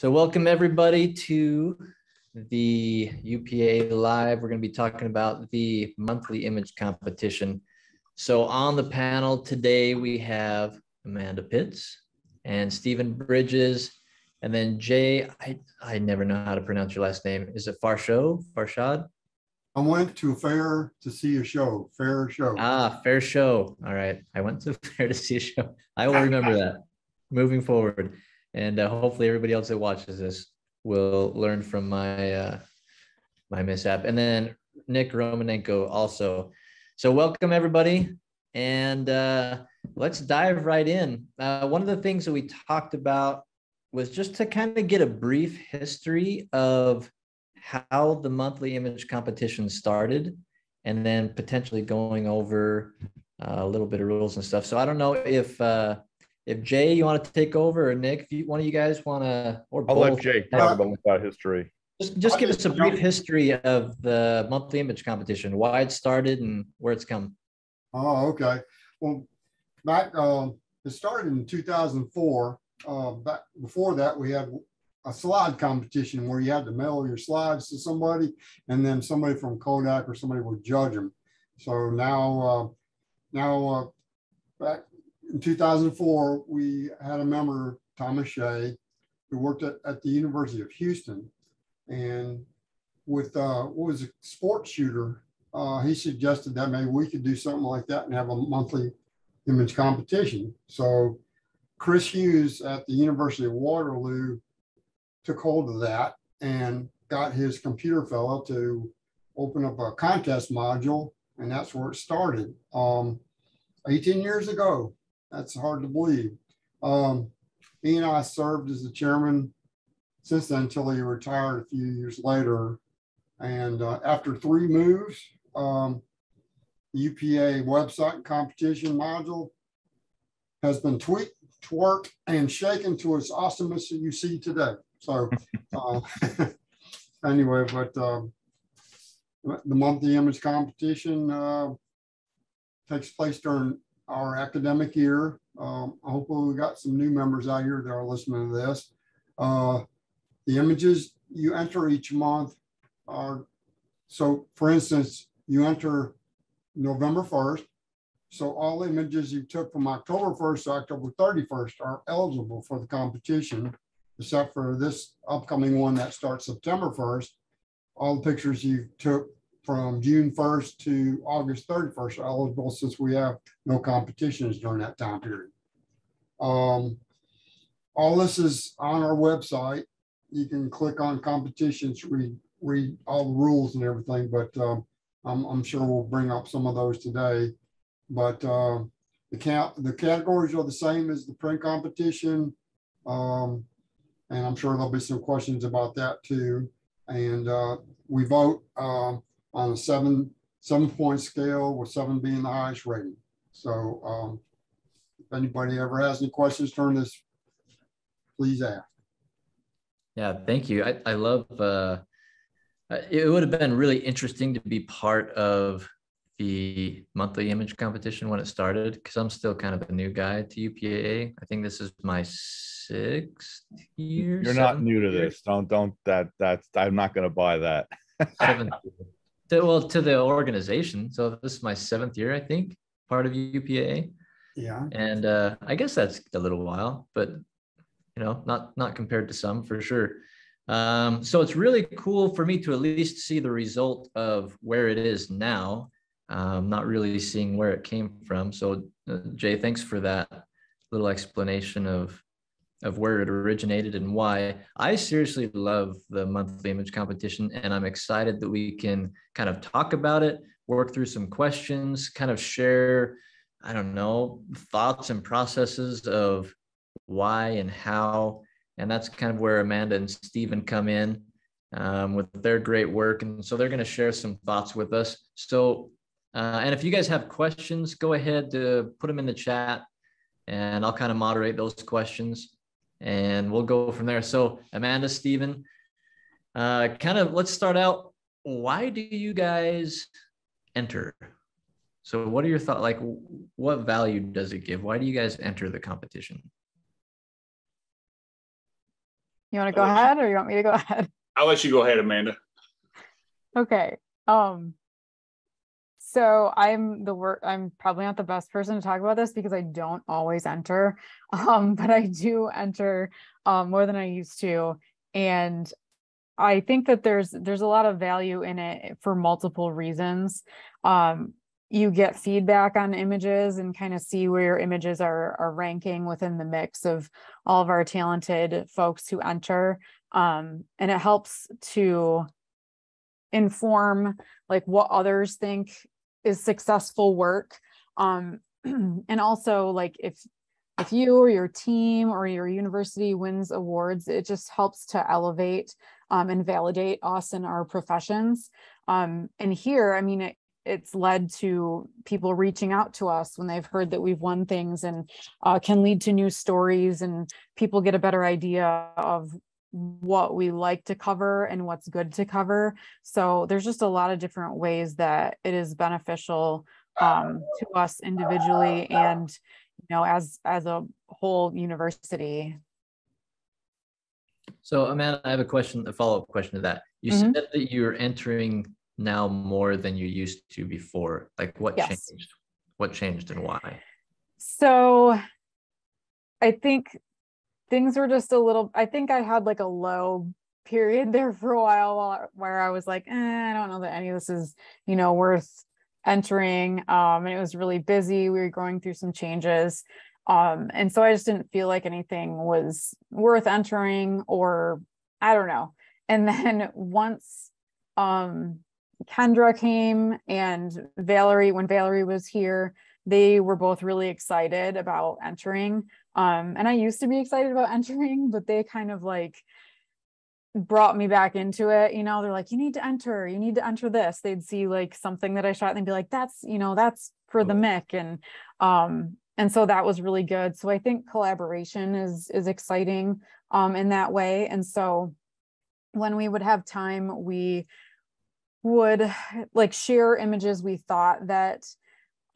So, welcome everybody to the UPA Live. We're going to be talking about the monthly image competition. So, on the panel today, we have Amanda Pitts and Steven Bridges, and then Jay. I, I never know how to pronounce your last name. Is it Farsho? Farshad? I went to a fair to see a show. Fair show. Ah, fair show. All right. I went to fair to see a show. I will remember that moving forward. And uh, hopefully everybody else that watches this will learn from my uh, my mishap. And then Nick Romanenko also. So welcome everybody. And uh, let's dive right in. Uh, one of the things that we talked about was just to kind of get a brief history of how the monthly image competition started and then potentially going over uh, a little bit of rules and stuff. So I don't know if uh, if Jay you want to take over or Nick, if you, one of you guys want to, or I'll both, let Jay talk about that history. just just give just us a brief jump- history of the monthly image competition, why it started and where it's come. Oh, okay. Well, back, um, it started in two thousand four. Uh, back before that, we had a slide competition where you had to mail your slides to somebody and then somebody from Kodak or somebody would judge them. So now, uh, now, uh, back in two thousand four, we had a member, Thomas Shea, who worked at, at the University of Houston. And with, uh, what was a sports shooter, uh, he suggested that maybe we could do something like that and have a monthly image competition. So Chris Hughes at the University of Waterloo took hold of that and got his computer fellow to open up a contest module, and that's where it started. Um, 18 years ago. That's hard to believe. Um, he and I served as the chairman since then until he retired a few years later. And uh, after three moves, um, the UPA website competition module has been tweaked, twerked, and shaken to its awesomeness that you see today. So, uh, anyway, but um, the monthly image competition uh, takes place during our academic year. Um, hopefully, we got some new members out here that are listening to this. Uh, the images you enter each month are so, for instance, you enter November 1st. So all images you took from October 1st to October 31st are eligible for the competition, except for this upcoming one that starts September 1st. All the pictures you took from June 1st to August 31st are eligible since we have no competitions during that time period. Um, all this is on our website. You can click on competitions, read read all the rules and everything, but um, I'm, I'm sure we'll bring up some of those today. But uh, the count, the categories are the same as the print competition. Um, and I'm sure there'll be some questions about that too. And uh, we vote um, on a seven, seven point scale with seven being the highest rating. So um, if anybody ever has any questions during this, please ask. Yeah, thank you. I, I love uh, uh, it would have been really interesting to be part of the monthly image competition when it started because I'm still kind of a new guy to UPAA. I think this is my sixth year. You're not new to year, this. Don't don't that that's I'm not gonna buy that. Seventh. To- well, to the organization. So this is my seventh year, I think, part of UPA. Yeah. and uh, I guess that's a little while, but you know, not not compared to some for sure. Um, so it's really cool for me to at least see the result of where it is now. Um, not really seeing where it came from. So uh, Jay, thanks for that little explanation of of where it originated and why. I seriously love the monthly image competition, and I'm excited that we can kind of talk about it, work through some questions, kind of share, I don't know, thoughts and processes of why and how and that's kind of where Amanda and Steven come in um, with their great work. And so they're going to share some thoughts with us. So, uh, and if you guys have questions, go ahead to put them in the chat and I'll kind of moderate those questions and we'll go from there. So, Amanda, Steven, uh, kind of let's start out. Why do you guys enter? So, what are your thoughts? Like, what value does it give? Why do you guys enter the competition? You want to go I'll you- ahead or you want me to go ahead? I'll let you go ahead, Amanda. Okay. Um so I'm the work I'm probably not the best person to talk about this because I don't always enter. Um, but I do enter um more than I used to. And I think that there's there's a lot of value in it for multiple reasons. Um you get feedback on images and kind of see where your images are are ranking within the mix of all of our talented folks who enter. Um, and it helps to inform like what others think is successful work um and also like if if you or your team or your university wins awards it just helps to elevate um, and validate us in our professions. Um and here i mean it it's led to people reaching out to us when they've heard that we've won things and uh, can lead to new stories and people get a better idea of what we like to cover and what's good to cover. So there's just a lot of different ways that it is beneficial um, to us individually and you know as as a whole university. So Amanda, I have a question, a follow-up question to that. You Mhm. said that you're entering now more than you used to before. Like what Yes. changed? What changed and why? So I think things were just a little, I think I had like a low period there for a while where I was like, eh, I don't know that any of this is, you know, worth entering. Um, and it was really busy. We were going through some changes. Um, and so I just didn't feel like anything was worth entering or I don't know. And then once um Kendra came and Valerie, when Valerie was here, they were both really excited about entering. Um, and I used to be excited about entering, but they kind of like brought me back into it. You know, they're like, you need to enter, you need to enter this. They'd see like something that I shot and they'd be like, that's, you know, that's for the MIC. And um, and so that was really good. So I think collaboration is is exciting um in that way. And so when we would have time, we would like share images we thought that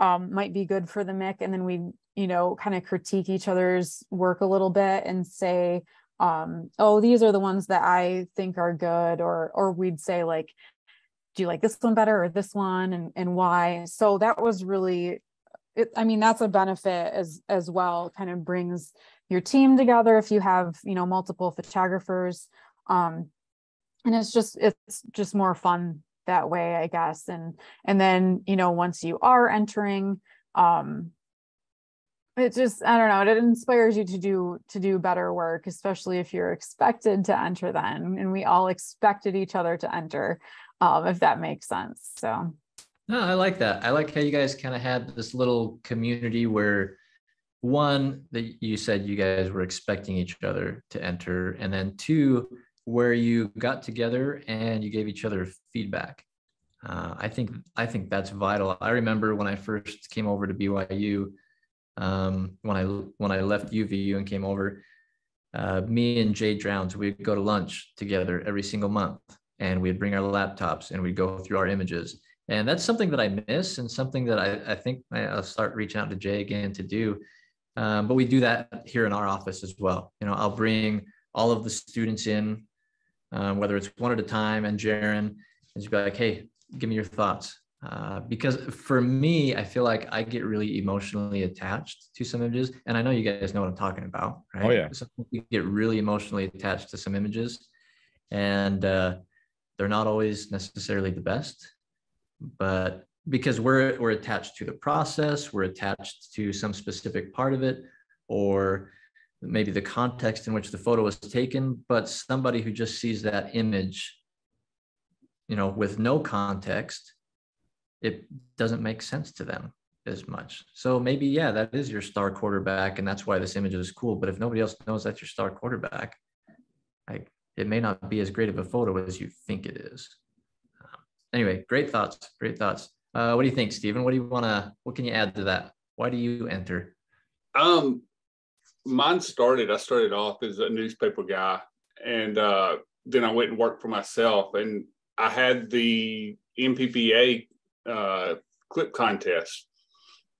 um, might be good for the MIC, and then we, you know, kind of critique each other's work a little bit and say, um, "Oh, these are the ones that I think are good," or or we'd say like, "Do you like this one better or this one, and and why?" So that was really, it, I mean, that's a benefit as as well. Kind of brings your team together if you have you know multiple photographers, um, and it's just it's just more fun that way i guess and and then you know once you are entering um it just i don't know it inspires you to do to do better work especially if you're expected to enter then and we all expected each other to enter um if that makes sense so No, I like that. I like how you guys kind of had this little community where one, that you said you guys were expecting each other to enter, and then two, where you got together and you gave each other feedback. Uh, I think I think that's vital. I remember when I first came over to BYU, um, when I when I left UVU and came over, uh, me and Jay Drowns, we'd go to lunch together every single month, and we'd bring our laptops and we'd go through our images. And that's something that I miss and something that I, I think I'll start reaching out to Jay again to do. Um, but we do that here in our office as well. You know, I'll bring all of the students in, um, whether it's one at a time and Jaron, and just be like, hey, give me your thoughts. Uh, because for me, I feel like I get really emotionally attached to some images. And I know you guys know what I'm talking about, right? Oh, yeah. Sometimes you get really emotionally attached to some images and uh, they're not always necessarily the best but because we're we're attached to the process we're attached to some specific part of it or maybe the context in which the photo was taken but somebody who just sees that image you know with no context it doesn't make sense to them as much so maybe yeah that is your star quarterback and that's why this image is cool but if nobody else knows that's your star quarterback like it may not be as great of a photo as you think it is anyway, great thoughts. Great thoughts. Uh, what do you think, Steven? What do you want to, what can you add to that? Why do you enter? Um, mine started. I started off as a newspaper guy, and uh, then I went and worked for myself. And I had the NPPA uh, clip contest.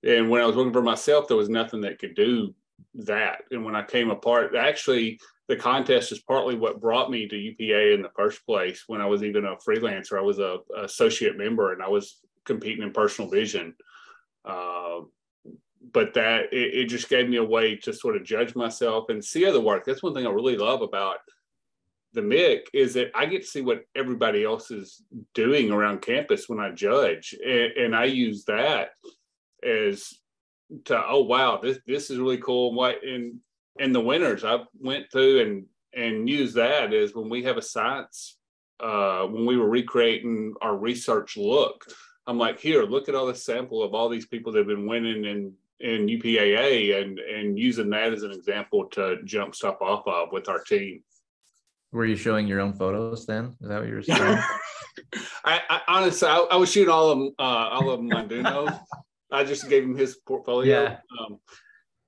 And when I was working for myself, there was nothing that could do that. And when I came apart, actually, the contest is partly what brought me to UPA in the first place. When I was even a freelancer, I was a, a associate member and I was competing in personal vision. Uh, but that it, it, just gave me a way to sort of judge myself and see other work. That's one thing I really love about the MIC is that I get to see what everybody else is doing around campus when I judge, and, and I use that as to oh wow this this is really cool. And What in in the winners I went through and and use that as when we have a science uh, when we were recreating our research look. I'm like, here, look at all the sample of all these people that have been winning in in UPAA and and using that as an example to jump stuff off of with our team. Were you showing your own photos then? Is that what you were saying? I, I, honestly, I, I, was shooting all of them, uh, all of them Monduno. I just gave him his portfolio. Yeah. Um,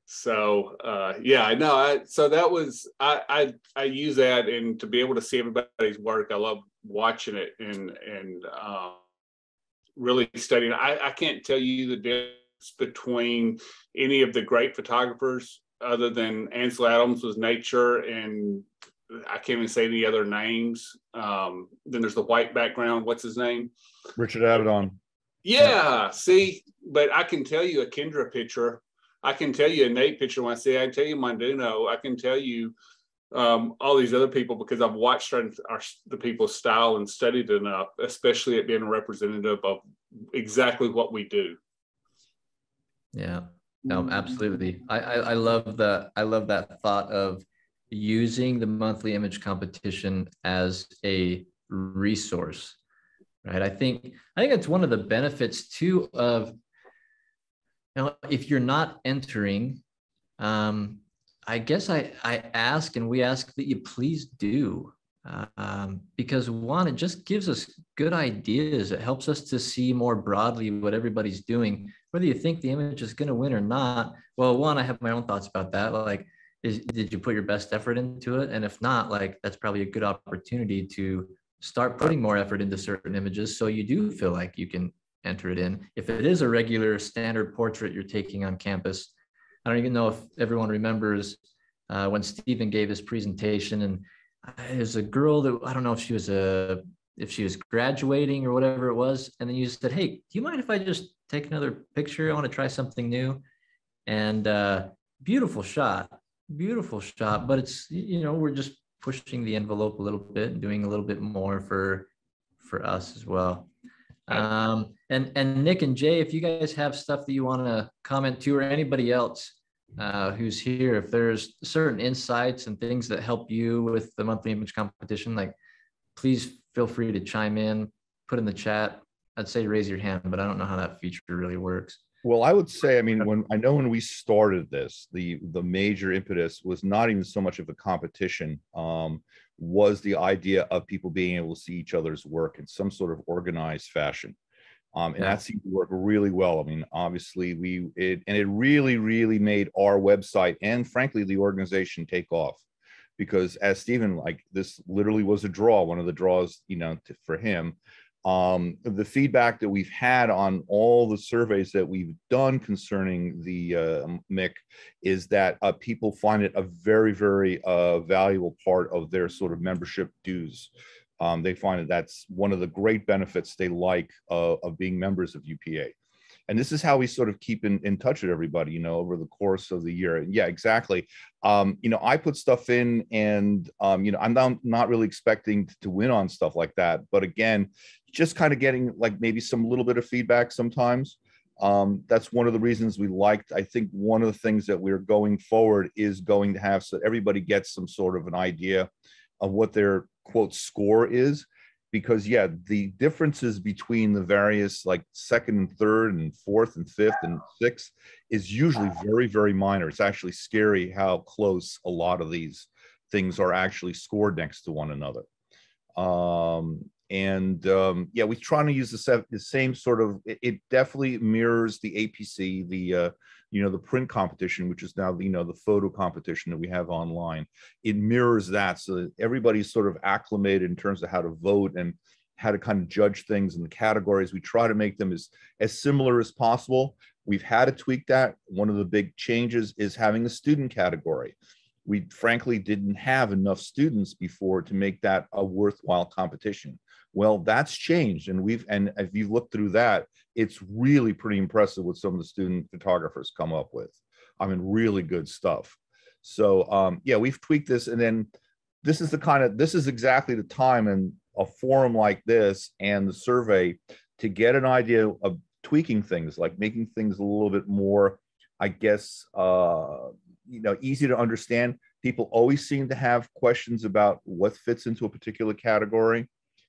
so uh, yeah, I know. I, so that was I, I I use that and to be able to see everybody's work. I love watching it and and uh, really studying. I, I can't tell you the difference between any of the great photographers other than Ansel Adams was nature and I can't even say any other names. Um, then there's the white background. What's his name? Richard Avedon. Yeah. See, but I can tell you a Kendra picture. I can tell you a Nate picture when I see. I can tell you Monduno. I can tell you um, all these other people because I've watched our, our, the people's style and studied enough, especially at being a representative of exactly what we do. Yeah. No, absolutely. I, I, I love the I love that thought of using the monthly image competition as a resource right i think i think it's one of the benefits too of you know if you're not entering um i guess i i ask and we ask that you please do um, because one it just gives us good ideas. It helps us to see more broadly what everybody's doing whether you think the image is going to win or not. Well one i have my own thoughts about that. Like is did you put your best effort into it? And if not like that's probably a good opportunity to start putting more effort into certain images so you do feel like you can enter it in. If it is a regular standard portrait you're taking on campus i don't even know if everyone remembers uh, when steven gave his presentation and there's a girl that i don't know if she was a if she was graduating or whatever it was and then you said hey do you mind if i just take another picture? I want to try something new. And uh, beautiful shot beautiful shot, but it's you know we're just pushing the envelope a little bit and doing a little bit more for for us as well. Um, and and Nick and Jay, if you guys have stuff that you want to comment to, or anybody else uh, who's here, if there's certain insights and things that help you with the monthly image competition, like please feel free to chime in, put in the chat. I'd say raise your hand, but I don't know how that feature really works. Well, I would say, I mean, when I know when we started this, the the major impetus was not even so much of a competition, um, was the idea of people being able to see each other's work in some sort of organized fashion. Um, and yeah. that seemed to work really well. I mean, obviously, we it and it really, really made our website and frankly the organization take off because as Steven, like this literally was a draw, one of the draws, you know, to, for him um, the feedback that we've had on all the surveys that we've done concerning the uh, MIC is that uh, people find it a very, very uh, valuable part of their sort of membership dues. Um, they find that that's one of the great benefits they like uh, of being members of UPA and this is how we sort of keep in, in touch with everybody you know over the course of the year. Yeah exactly. Um, you know i put stuff in and um, you know i'm not, not really expecting to win on stuff like that. But again just kind of getting like maybe some little bit of feedback sometimes. Um, that's one of the reasons we liked i think one of the things that we're going forward is going to have so everybody gets some sort of an idea of what their quote score is because yeah the differences between the various like second and third and fourth and fifth and sixth is usually very very minor. It's actually scary how close a lot of these things are actually scored next to one another. Um, and um, yeah we're trying to use the, the same sort of it, it definitely mirrors the apc the uh, you know the print competition which is now you know the photo competition that we have online. It mirrors that so that everybody's sort of acclimated in terms of how to vote and how to kind of judge things in the categories. We try to make them as as similar as possible. We've had to tweak that. One of the big changes is having a student category. We frankly didn't have enough students before to make that a worthwhile competition. Well, that's changed, and we've and if you look through that, it's really pretty impressive what some of the student photographers come up with. I mean, really good stuff. So um, yeah, we've tweaked this, and then this is the kind of this is exactly the time in a forum like this and the survey to get an idea of tweaking things, like making things a little bit more, I guess, uh, you know, easy to understand. People always seem to have questions about what fits into a particular category,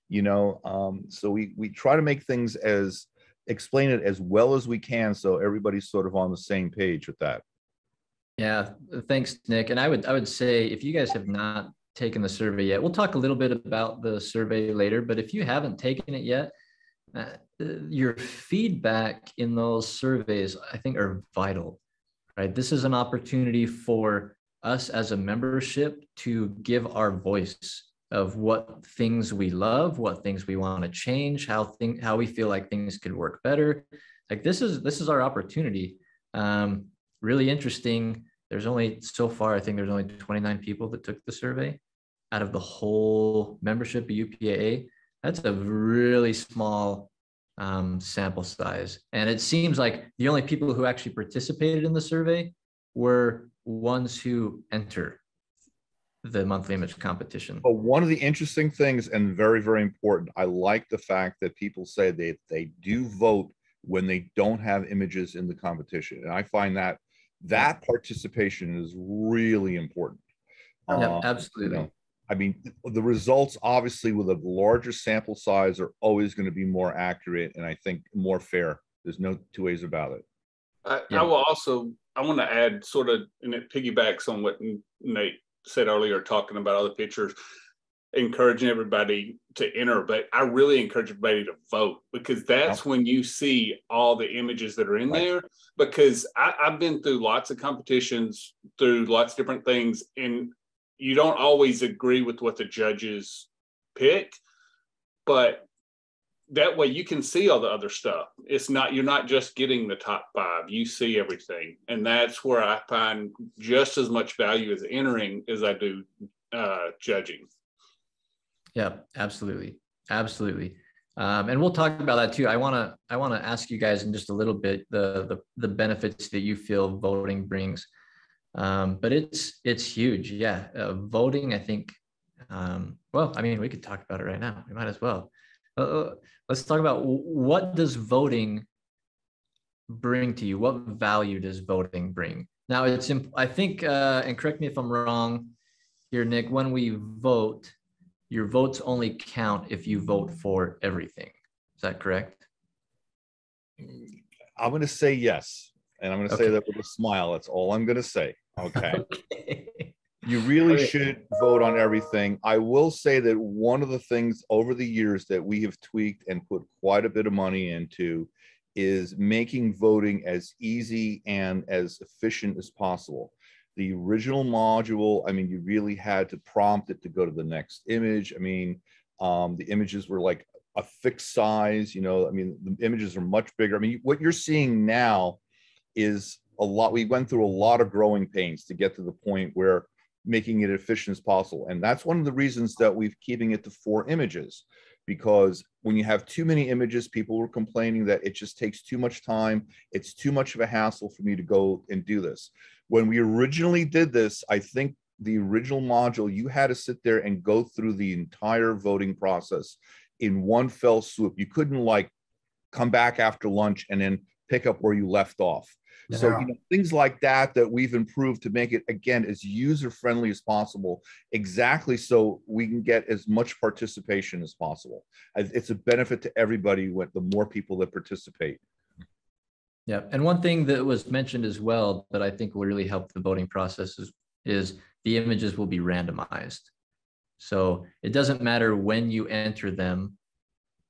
you know. Um, so we we try to make things as explain it as well as we can, so everybody's sort of on the same page with that. Yeah, thanks, Nick. And I would I would say if you guys have not taken the survey yet, we'll talk a little bit about the survey later. But if you haven't taken it yet, uh, your feedback in those surveys, I think, are vital right? This is an opportunity for us as a membership to give our voice of what things we love, what things we want to change, how thing how we feel like things could work better. Like this is this is our opportunity. Um, really interesting. There's only so far, I think there's only 29 people that took the survey out of the whole membership of UPAA. That's a really small um, sample size. And it seems like the only people who actually participated in the survey were ones who enter the monthly image competition. But one of the interesting things and very, very important, I like the fact that people say they, they do vote when they don't have images in the competition. And I find that that participation is really important. Yeah, uh, absolutely. You know, I mean, the results obviously with a larger sample size are always going to be more accurate and I think more fair. There's no two ways about it. I, yeah. I will also, I want to add sort of, and it piggybacks on what Nate said earlier, talking about other pictures, encouraging everybody to enter, but I really encourage everybody to vote because that's when you see all the images that are in right. there. Because I, I've been through lots of competitions, through lots of different things, and you don't always agree with what the judges pick, but that way you can see all the other stuff. It's not you're not just getting the top five. You see everything, and that's where I find just as much value as entering as I do uh, judging. Yeah, absolutely, absolutely. Um, and we'll talk about that too. I want to I want to ask you guys in just a little bit the, the the benefits that you feel voting brings. Um, but it's it's huge. Yeah, uh, voting. I think. Um, well, I mean, we could talk about it right now. We might as well. Uh, uh let's talk about what does voting bring to you? What value does voting bring? Now, it's imp- I think, uh, and correct me if I'm wrong here, Nick. When we vote, your votes only count if you vote for everything. Is that correct? I'm going to say yes. And I'm going to okay. say that with a smile. That's all I'm going to say. Okay. okay. You really should vote on everything. I will say that one of the things over the years that we have tweaked and put quite a bit of money into is making voting as easy and as efficient as possible. The original module, I mean, you really had to prompt it to go to the next image. I mean, um, the images were like a fixed size, you know, I mean, the images are much bigger. I mean, what you're seeing now is a lot. We went through a lot of growing pains to get to the point where making it efficient as possible. And that's one of the reasons that we've keeping it to four images, because when you have too many images, people were complaining that it just takes too much time. It's too much of a hassle for me to go and do this. When we originally did this, I think the original module, you had to sit there and go through the entire voting process in one fell swoop. You couldn't like come back after lunch and then pick up where you left off. Yeah. So you know, things like that that we've improved to make it again as user friendly as possible, exactly so we can get as much participation as possible. It's a benefit to everybody with the more people that participate. Yeah, and one thing that was mentioned as well that I think will really help the voting process is, is the images will be randomized. So it doesn't matter when you enter them.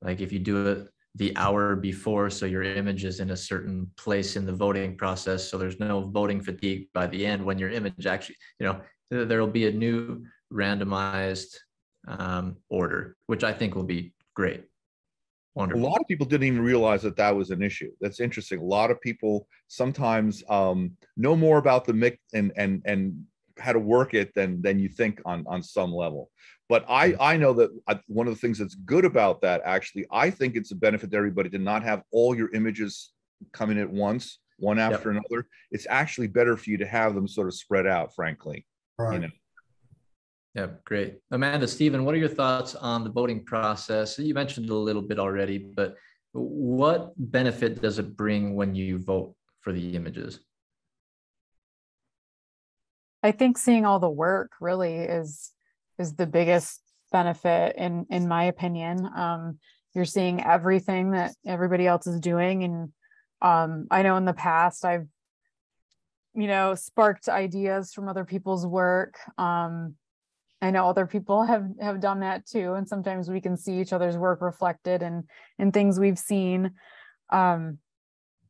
Like if you do it the hour before so your image is in a certain place in the voting process so there's no voting fatigue by the end when your image actually you know there will be a new randomized um, order which i think will be great Wonderful. A lot of people didn't even realize that that was an issue. That's interesting. A lot of people sometimes um, know more about the mix and and and how to work it than than you think on on some level. But I hmm. I know that uh, one of the things that's good about that actually I think it's a benefit to everybody to not have all your images coming at once, one after yep. another. It's actually better for you to have them sort of spread out, frankly. Right. You know? Yeah, great. Amanda, Steven, what are your thoughts on the voting process? You mentioned a little bit already, but what benefit does it bring when you vote for the images? I think seeing all the work really is is the biggest benefit in in my opinion. Um, you're seeing everything that everybody else is doing, and um, I know in the past I've you know sparked ideas from other people's work. Um, I know other people have have done that too, and sometimes we can see each other's work reflected and in things we've seen. Um,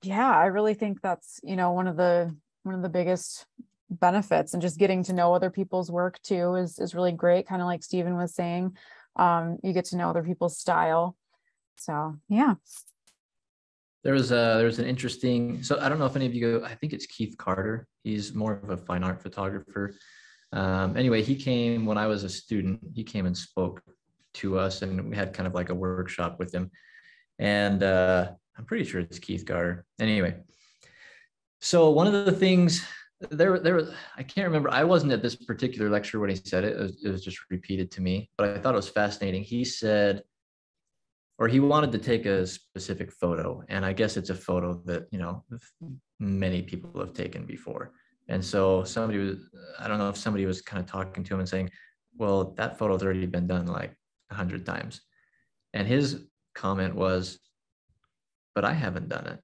yeah, I really think that's you know one of the one of the biggest benefits and just getting to know other people's work too is is really great kind of like Steven was saying. Um you get to know other people's style. So yeah. There was a there was an interesting so I don't know if any of you go I think it's Keith Carter. He's more of a fine art photographer. Um anyway he came when I was a student. He came and spoke to us and we had kind of like a workshop with him. And uh I'm pretty sure it's Keith Carter. Anyway so one of the things there there was i can't remember i wasn't at this particular lecture when he said it it was, it was, just repeated to me but i thought it was fascinating. He said or he wanted to take a specific photo and i guess it's a photo that you know many people have taken before. And so somebody was i don't know if somebody was kind of talking to him and saying well that photo's already been done like a hundred times. And his comment was but i haven't done it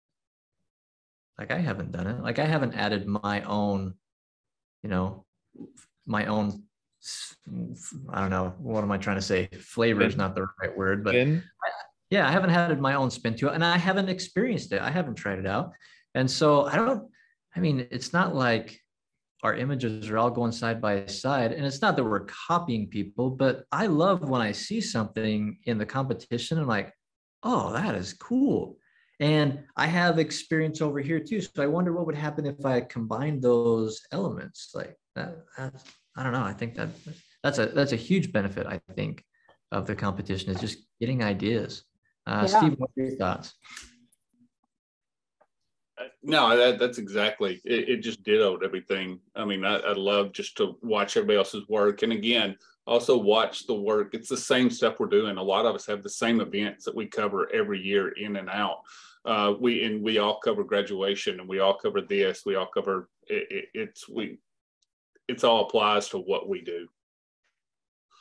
like I haven't done it. Like I haven't added my own, you know, my own. I don't know what am I trying to say. Flavor is not the right word, but I, yeah, I haven't added my own spin to it, and I haven't experienced it. I haven't tried it out, and so I don't. I mean, it's not like our images are all going side by side, and it's not that we're copying people, but I love when I see something in the competition and like, oh, that is cool and I have experience over here too. So I wonder what would happen if I combined those elements. Like that, that's, I don't know. I think that that's a that's a huge benefit. I think of the competition is just getting ideas. Uh, yeah. Steve, what are your thoughts? Uh, no, that, that's exactly it, it. just dittoed everything. I mean, I, I love just to watch everybody else's work, and again, also watch the work. It's the same stuff we're doing. A lot of us have the same events that we cover every year in and out. Uh, we and we all cover graduation, and we all cover this. We all cover it, it, it's we. It's all applies to what we do.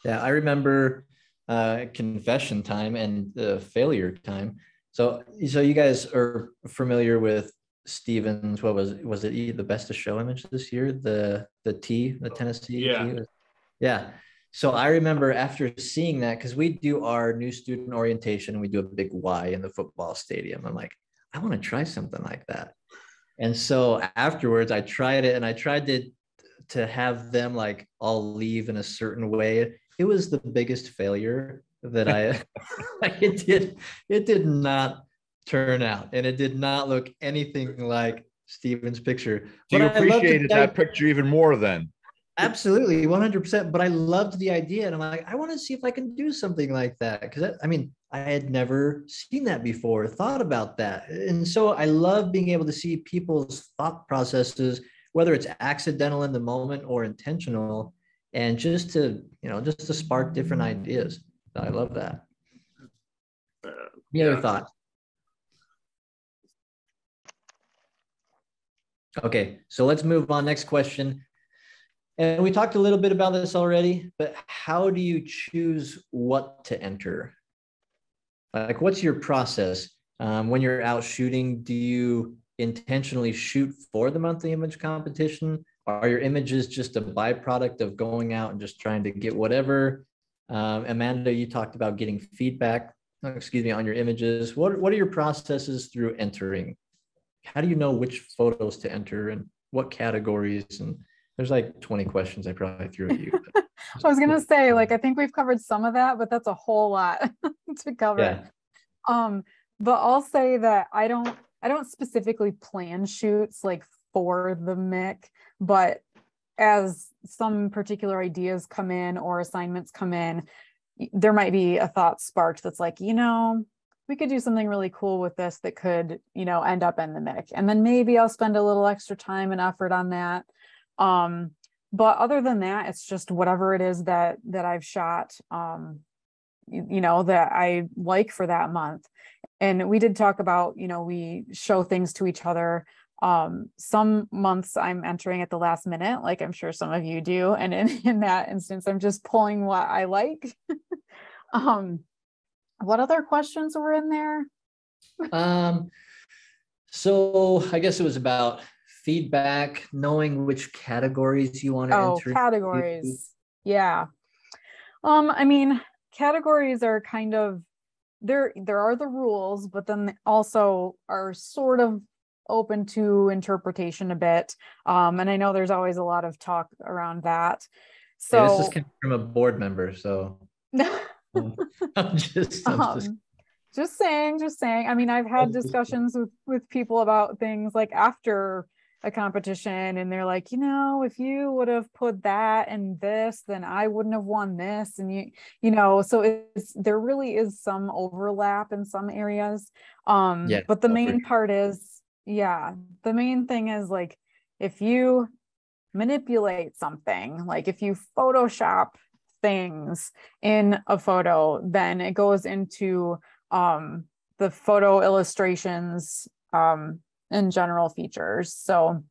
Yeah, I remember uh, confession time and the failure time. So, so you guys are familiar with Stevens? What was was it? The best of show image this year? The the T, the Tennessee. Yeah. Yeah. So I remember after seeing that, because we do our new student orientation and we do a big Y in the football stadium. I'm like, I want to try something like that. And so afterwards, I tried it and I tried to to have them like all leave in a certain way. It was the biggest failure that I it did it did not turn out and it did not look anything like Steven's picture. Do you appreciated that picture even more then? Absolutely, 100%. But I loved the idea. And I'm like, I want to see if I can do something like that. Because I mean, I had never seen that before, thought about that. And so I love being able to see people's thought processes, whether it's accidental in the moment or intentional, and just to, you know, just to spark different ideas. I love that. Uh, Any other thought? Okay, so let's move on. Next question. And we talked a little bit about this already, but how do you choose what to enter? Like, what's your process um, when you're out shooting? Do you intentionally shoot for the monthly image competition? Are your images just a byproduct of going out and just trying to get whatever? Um, Amanda, you talked about getting feedback, excuse me, on your images. What, what are your processes through entering? How do you know which photos to enter and what categories and there's like 20 questions I probably threw at you. I was gonna say, like, I think we've covered some of that, but that's a whole lot to cover. Yeah. Um, but I'll say that I don't I don't specifically plan shoots like for the MIC, but as some particular ideas come in or assignments come in, there might be a thought sparked that's like, you know, we could do something really cool with this that could, you know, end up in the MIC. And then maybe I'll spend a little extra time and effort on that. Um, but other than that, it's just whatever it is that that I've shot, um, you, you know, that I like for that month. And we did talk about, you know, we show things to each other. Um some months i'm entering at the last minute like i'm sure some of you do. And in, in that instance i'm just pulling what i like. Um what other questions were in there? Um so i guess it was about feedback knowing which categories you want to oh enter categories yeah um i mean categories are kind of there there are the rules but then also are sort of open to interpretation a bit. Um, and I know there's always a lot of talk around that. So yeah, this is from a board member, so I'm just, I'm um, just just saying, just saying. I mean, I've had discussions with with people about things like after a competition and they're like, you know, if you would have put that and this, then I wouldn't have won this. And you, you know, so it's there really is some overlap in some areas. Um, Yeah, but the main sure. part is yeah the main thing is like if you manipulate something like if you photoshop things in a photo then it goes into um the photo illustrations um and general features. So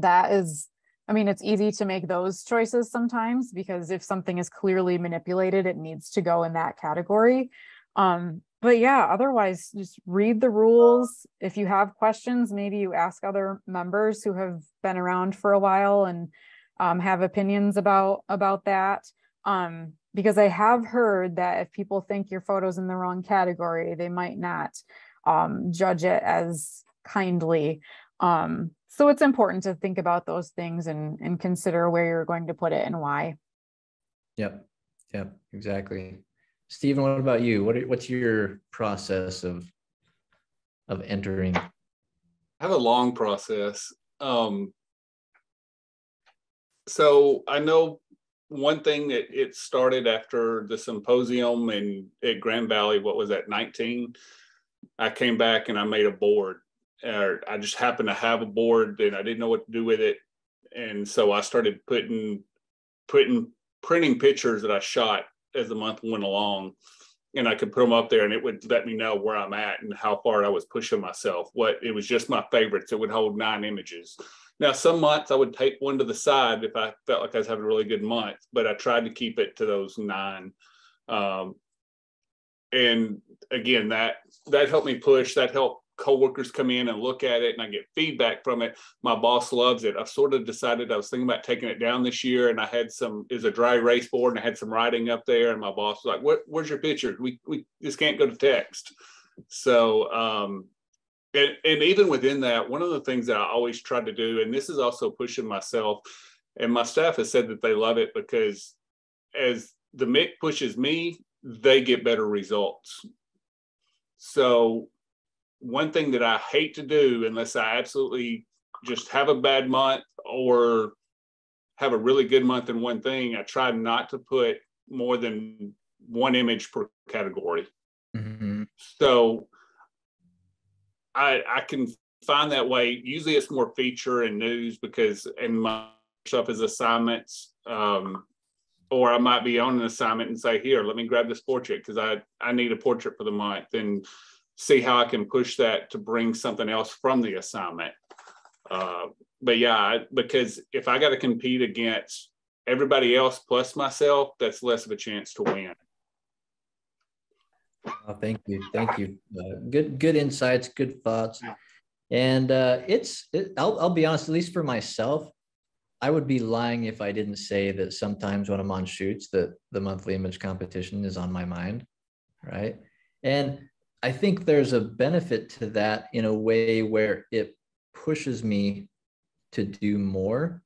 that is i mean it's easy to make those choices sometimes because if something is clearly manipulated it needs to go in that category. Um but yeah otherwise just read the rules. If you have questions maybe you ask other members who have been around for a while and um, have opinions about about that. Um, because i have heard that if people think your photo's in the wrong category they might not um, judge it as kindly um, so it's important to think about those things and and consider where you're going to put it and why Yep. Yep. Exactly. Steven, what about you? What are, what's your process of of entering? I have a long process. Um, so I know one thing that it started after the symposium and at Grand Valley, what was that, 19? I came back and I made a board. Uh, I just happened to have a board and I didn't know what to do with it. And so I started putting, putting, printing pictures that I shot as the month went along. And I could put them up there and it would let me know where I'm at and how far I was pushing myself. What it was just my favorites. It would hold nine images. Now, some months I would take one to the side if I felt like I was having a really good month, but I tried to keep it to those nine. Um, and again, that that helped me push. That helped coworkers come in and look at it, and I get feedback from it. My boss loves it. I've sort of decided I was thinking about taking it down this year, and I had some is a dry erase board, and I had some writing up there, and my boss was like, "What? Where's your picture? We we just can't go to text." So um, and, and even within that, one of the things that I always try to do, and this is also pushing myself, and my staff has said that they love it because as the MIC pushes me, they get better results. So, one thing that I hate to do, unless I absolutely just have a bad month or have a really good month in one thing, I try not to put more than one image per category. Mhm. So I I can find that way. Usually it's more feature and news because and my stuff is assignments. Um, or I might be on an assignment and say, here, let me grab this portrait because I, I need a portrait for the month and see how I can push that to bring something else from the assignment. Uh, but yeah, because if I got to compete against everybody else plus myself, that's less of a chance to win. Oh, thank you, thank you. Uh, good, good insights, good thoughts, and uh, it's. It, I'll, I'll be honest. At least for myself, I would be lying if I didn't say that sometimes when I'm on shoots, that the monthly image competition is on my mind, right? And I think there's a benefit to that in a way where it pushes me to do more.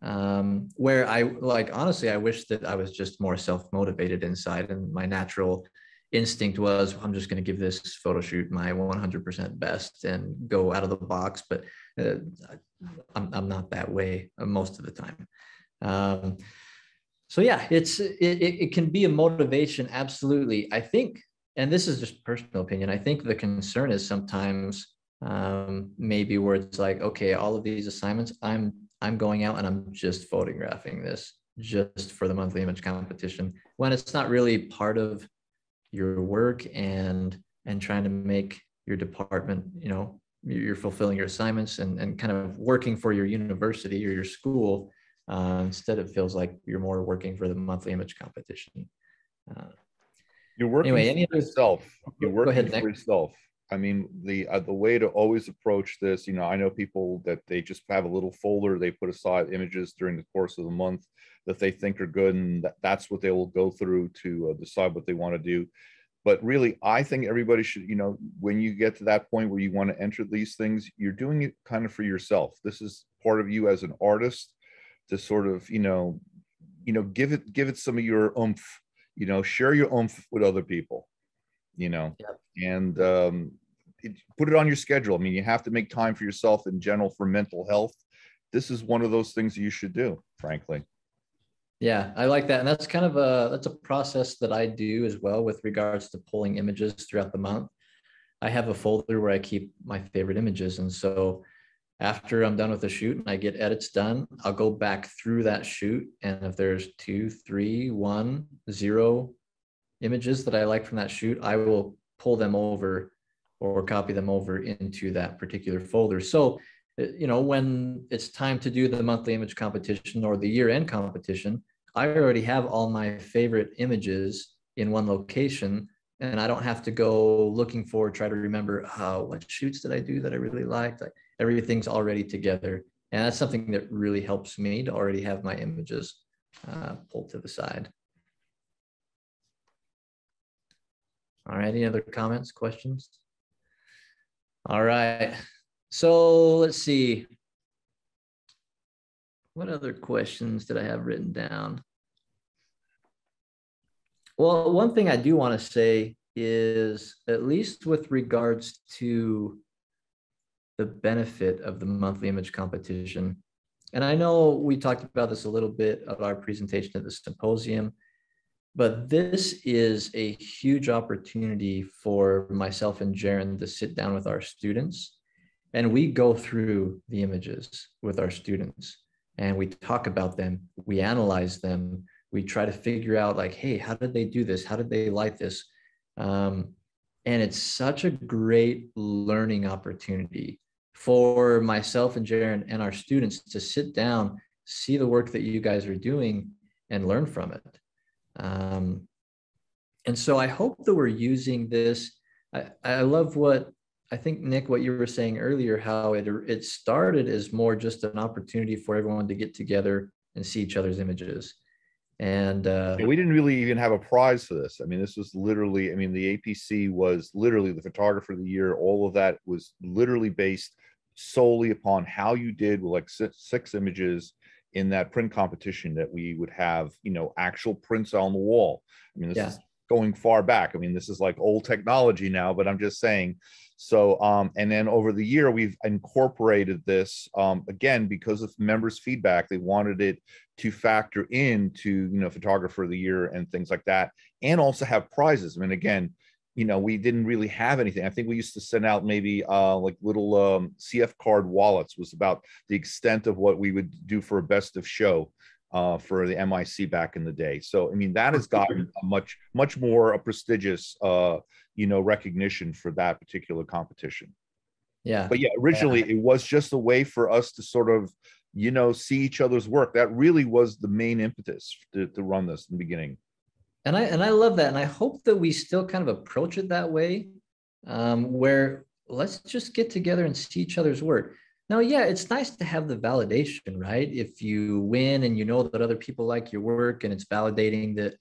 Um, where I like honestly, I wish that I was just more self motivated inside, and my natural instinct was i'm just going to give this photo shoot my 100% best and go out of the box but uh, I'm, I'm not that way most of the time um, so yeah it's it, it can be a motivation absolutely i think and this is just personal opinion. I think the concern is sometimes um, maybe where it's like okay all of these assignments i'm i'm going out and i'm just photographing this just for the monthly image competition when it's not really part of your work and and trying to make your department you know you're fulfilling your assignments and, and kind of working for your university or your school uh, instead it feels like you're more working for the monthly image competition. Uh, you're working anyway, any for yourself. You're working ahead, for yourself. I mean the uh, the way to always approach this you know i know people that they just have a little folder they put aside images during the course of the month that they think are good and that, that's what they will go through to uh, decide what they want to do. But really i think everybody should you know when you get to that point where you want to enter these things you're doing it kind of for yourself. This is part of you as an artist to sort of you know you know give it give it some of your oomph you know share your oomph with other people you know and um, it, put it on your schedule i mean you have to make time for yourself in general for mental health this is one of those things you should do frankly yeah, I like that. And that's kind of a that's a process that I do as well with regards to pulling images throughout the month. I have a folder where I keep my favorite images. And so after I'm done with the shoot and I get edits done, I'll go back through that shoot. And if there's two, three, one, zero images that I like from that shoot, I will pull them over or copy them over into that particular folder. So uh, you know, when it's time to do the monthly image competition or the year end competition, I already have all my favorite images in one location and I don't have to go looking for, try to remember uh, what shoots did I do that I really liked. Like, everything's already together. And that's something that really helps me to already have my images uh, pulled to the side. All right, any other comments, questions? All right. So let's see. What other questions did I have written down? Well, one thing I do want to say is, at least with regards to the benefit of the monthly image competition, and I know we talked about this a little bit at our presentation at the symposium, but this is a huge opportunity for myself and Jaron to sit down with our students and we go through the images with our students and we talk about them, we analyze them, we try to figure out like, hey, how did they do this? How did they like this? Um, and it's such a great learning opportunity for myself and Jaron and our students to sit down, see the work that you guys are doing, and learn from it. Um, and so I hope that we're using this. I, I love what I think Nick, what you were saying earlier, how it it started as more just an opportunity for everyone to get together and see each other's images. And uh, we didn't really even have a prize for this. I mean, this was literally. I mean, the APC was literally the photographer of the year. All of that was literally based solely upon how you did with like six, six images in that print competition that we would have. You know, actual prints on the wall. I mean, this yeah. is going far back. I mean, this is like old technology now, but I'm just saying so, um, and then over the year, we've incorporated this um, again because of members' feedback. They wanted it to factor into, you know, photographer of the year and things like that, and also have prizes. I mean, again, you know, we didn't really have anything. I think we used to send out maybe uh, like little um, CF card wallets was about the extent of what we would do for a best of show. Uh, for the MIC back in the day. So, I mean, that has gotten a much, much more a prestigious uh, you know recognition for that particular competition yeah but yeah originally yeah. it was just a way for us to sort of you know see each other's work that really was the main impetus to, to run this in the beginning and i and i love that. And i hope that we still kind of approach it that way um, where let's just get together and see each other's work. Now yeah it's nice to have the validation right? If you win and you know that other people like your work and it's validating that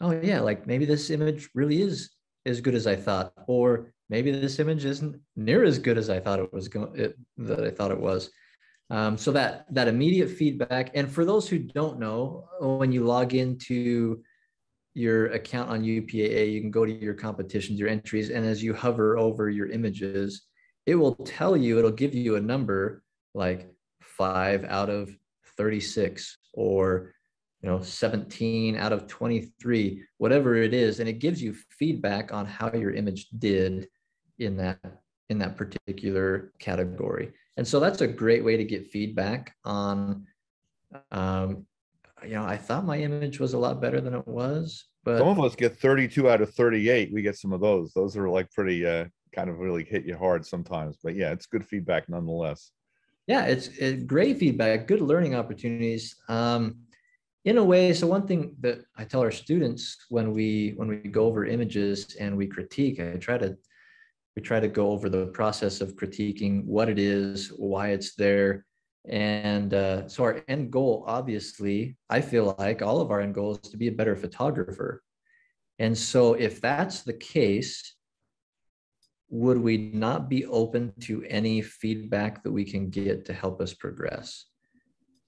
oh yeah like maybe this image really is as good as I thought, or maybe this image isn't near as good as I thought it was going that I thought it was. Um, so that that immediate feedback, and for those who don't know, when you log into your account on UPAA, you can go to your competitions, your entries, and as you hover over your images, it will tell you, it'll give you a number like five out of 36 or you know 17 out of 23 whatever it is and it gives you feedback on how your image did in that in that particular category. And so that's a great way to get feedback on um, you know i thought my image was a lot better than it was but some of us get 32 out of 38 we get some of those. Those are like pretty uh kind of really hit you hard sometimes but yeah it's good feedback nonetheless. Yeah it's, it's great feedback good learning opportunities. Um, in a way so one thing that i tell our students when we when we go over images and we critique i try to we try to go over the process of critiquing what it is why it's there and uh, so our end goal obviously i feel like all of our end goal is to be a better photographer. And so if that's the case would we not be open to any feedback that we can get to help us progress?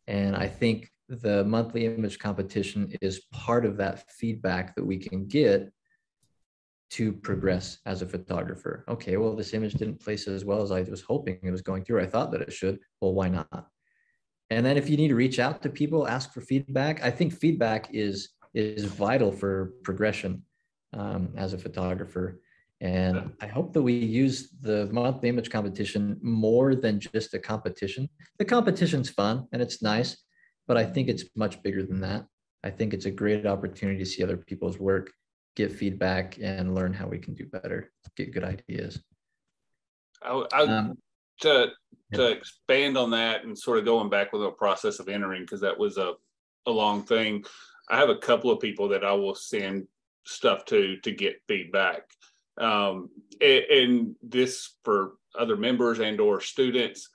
And i think the monthly image competition is part of that feedback that we can get to progress as a photographer. Okay, well, this image didn't place as well as I was hoping it was going through. I thought that it should. Well, why not? And then if you need to reach out to people, ask for feedback. I think feedback is is vital for progression um, as a photographer. And I hope that we use the monthly image competition more than just a competition. The competition's fun and it's nice, but I think it's much bigger than that. I think it's a great opportunity to see other people's work, get feedback, and learn how we can do better, get good ideas. I, I um, to to yeah. expand on that and sort of going back with a process of entering because that was a a long thing. I have a couple of people that I will send stuff to to get feedback, um, and, and this for other members and or students.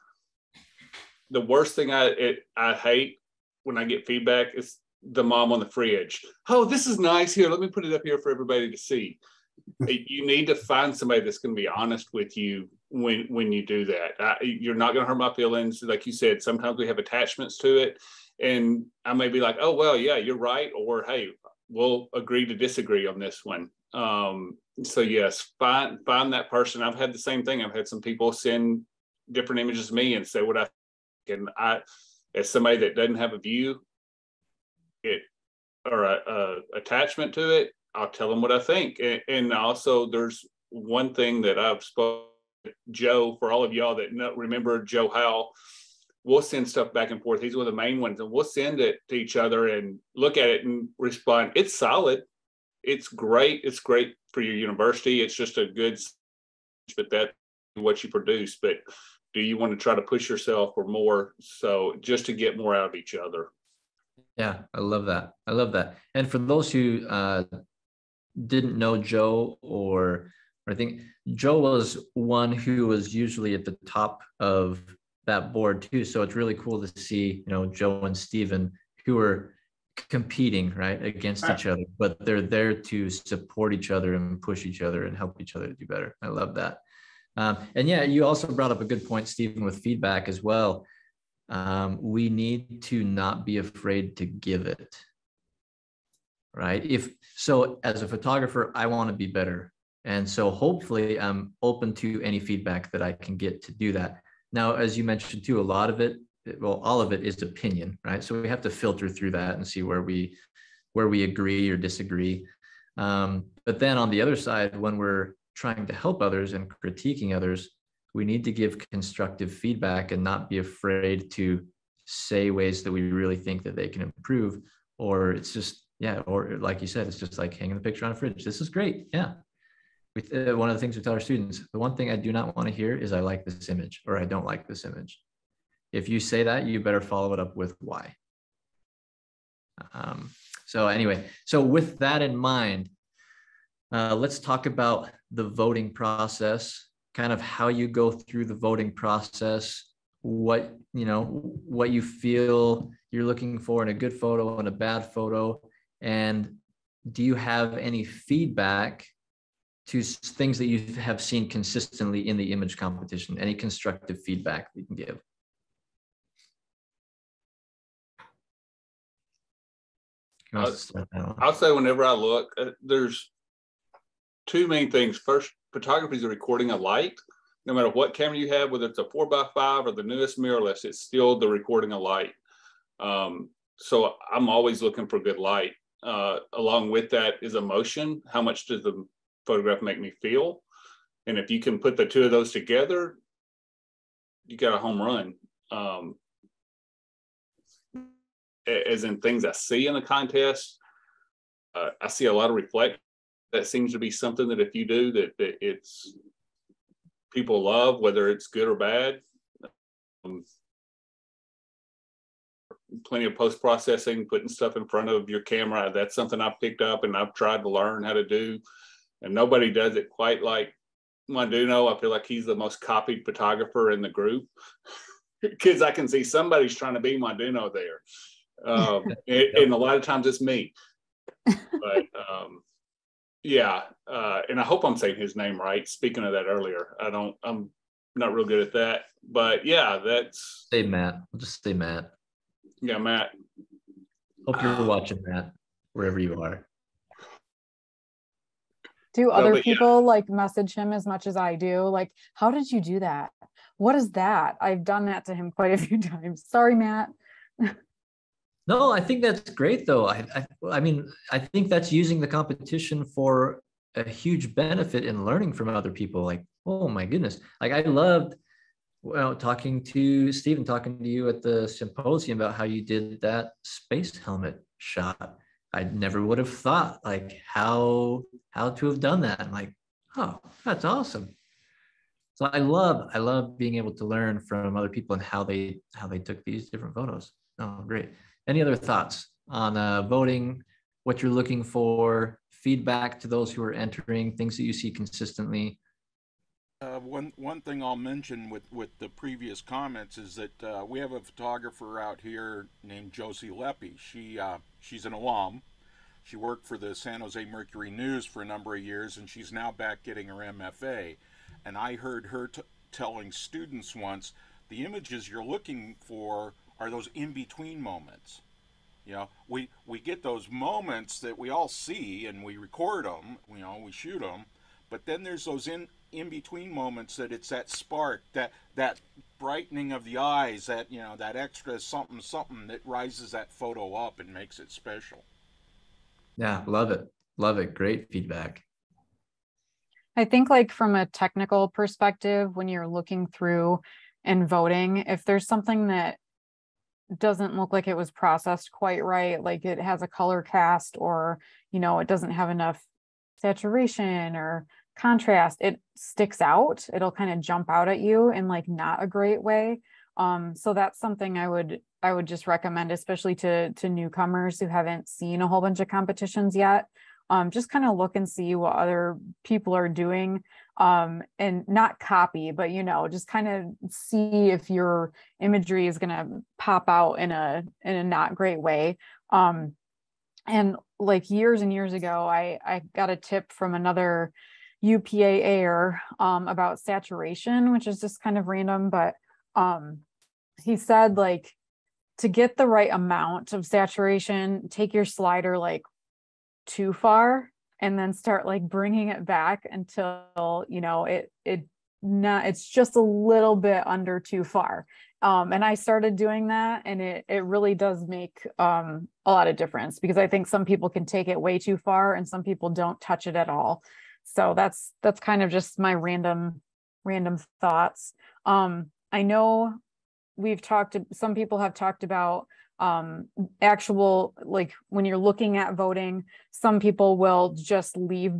The worst thing I it, I hate when I get feedback, it's the mom on the fridge. Oh, this is nice. Here, let me put it up here for everybody to see. you need to find somebody that's going to be honest with you when when you do that. I, you're not going to hurt my feelings. Like you said, sometimes we have attachments to it, and I may be like, "Oh, well, yeah, you're right," or "Hey, we'll agree to disagree on this one." Um, so yes, find find that person. I've had the same thing. I've had some people send different images to me and say what I and I as somebody that doesn't have a view it or a, a attachment to it i'll tell them what i think. And, and also there's one thing that i've spoken joe for all of y'all that know, remember joe howell we'll send stuff back and forth. He's one of the main ones and we'll send it to each other and look at it and respond. It's solid. It's great. It's great for your university. It's just a good but that what you produce. But do you want to try to push yourself or more? So just to get more out of each other yeah i love that. I love that. And for those who uh, didn't know joe or, or i think joe was one who was usually at the top of that board too. So it's really cool to see you know joe and steven who are competing right against each other but they're there to support each other and push each other and help each other to do better. I love that. Um, and yeah, you also brought up a good point, Steven, with feedback as well. Um, we need to not be afraid to give it. Right. If so, as a photographer, I want to be better. And so hopefully I'm open to any feedback that I can get to do that. Now, as you mentioned too, a lot of it, well, all of it is opinion, right? So we have to filter through that and see where we where we agree or disagree. Um, but then on the other side, when we're trying to help others and critiquing others, we need to give constructive feedback and not be afraid to say ways that we really think that they can improve. Or it's just, yeah, or like you said, it's just like hanging the picture on a fridge. This is great. Yeah. Uh, one of the things we tell our students, the one thing I do not want to hear is I like this image or I don't like this image. If you say that, you better follow it up with why. Um, so anyway, so with that in mind, uh, let's talk about the voting process, kind of how you go through the voting process, what you know, what you feel you're looking for in a good photo and a bad photo, and do you have any feedback to things that you have seen consistently in the image competition? Any constructive feedback you can give? I'll, I'll say whenever I look, uh, there's two main things. First, photography is a recording of light. No matter what camera you have, whether it's a four by five or the newest mirrorless, it's still the recording of light. Um, so I'm always looking for good light. Uh, along with that is emotion. How much does the photograph make me feel? And if you can put the two of those together, you got a home run. Um, as in things I see in the contest, uh, I see a lot of reflect. That seems to be something that if you do, that, that it's people love, whether it's good or bad. Um, plenty of post processing, putting stuff in front of your camera. That's something I've picked up and I've tried to learn how to do. And nobody does it quite like Monduno. I feel like he's the most copied photographer in the group because I can see somebody's trying to be Monduno there. Um, and, and, a lot of times it's me. But um, yeah, uh, and I hope I'm saying his name right. Speaking of that earlier, I don't, I'm not real good at that. But yeah, that's. Say Matt. I'll just say Matt. Yeah, Matt. Hope you're uh, watching that wherever you are. Do other people yeah. like message him as much as I do? Like, how did you do that? What is that? I've done that to him quite a few times. Sorry, Matt. no, I think that's great though. I, I, I mean, I think that's using the competition for a huge benefit in learning from other people. Like, oh my goodness. Like I loved well, talking to Steven, talking to you at the symposium about how you did that space helmet shot. I never would have thought like how how to have done that. I'm like, oh, that's awesome. So I love I love being able to learn from other people and how they how they took these different photos. Oh, great. Any other thoughts on uh, voting? What you're looking for? Feedback to those who are entering, things that you see consistently. Uh, one one thing I'll mention with with the previous comments is that uh, we have a photographer out here named Josie Lepe. She uh, she's an alum. She worked for the San Jose Mercury News for a number of years, and she's now back getting her MFA. And I heard her telling students once, the images you're looking for are those in between moments. You know, we we get those moments that we all see, and we record them. You know, we shoot them, but then there's those in in between moments that it's that spark, that that brightening of the eyes, that you know, that extra something something that rises that photo up and makes it special. Yeah, love it. Love it. Great feedback. I think like from a technical perspective, when you're looking through and voting, if there's something that doesn't look like it was processed quite right, like it has a color cast or, you know, it doesn't have enough saturation or contrast, it sticks out. It'll kind of jump out at you in like not a great way. Um, so that's something I would I would just recommend, especially to to newcomers who haven't seen a whole bunch of competitions yet. Um, just kind of look and see what other people are doing um, and not copy, but you know, just kind of see if your imagery is going to pop out in a in a not great way. Um, and like years and years ago, I I got a tip from another UPA air um, about saturation, which is just kind of random, but um, he said like to get the right amount of saturation, take your slider like too far and then start like bringing it back until you know it it not it's just a little bit under too far. Um, and i started doing that and it it really does make um, a lot of difference because i think some people can take it way too far and some people don't touch it at all. So that's that's kind of just my random random thoughts. Um, i know we've talked some people have talked about um, actual like when you're looking at voting some people will just leave